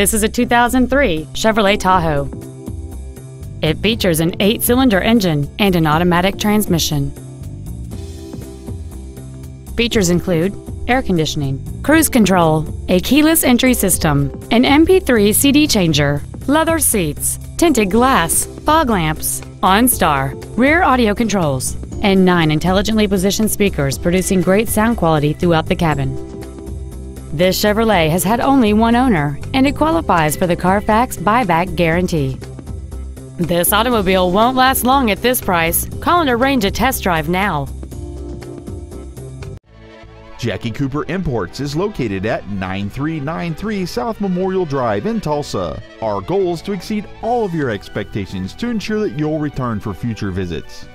This is a 2003 Chevrolet Tahoe. It features an eight-cylinder engine and an automatic transmission. Features include air conditioning, cruise control, a keyless entry system, an MP3 CD changer, leather seats, tinted glass, fog lamps, OnStar, rear audio controls, and nine intelligently positioned speakers producing great sound quality throughout the cabin. This Chevrolet has had only one owner and it qualifies for the Carfax buyback guarantee. This automobile won't last long at this price. Call and arrange a test drive now. Jackie Cooper Imports is located at 9393 South Memorial Drive in Tulsa. Our goal is to exceed all of your expectations to ensure that you'll return for future visits.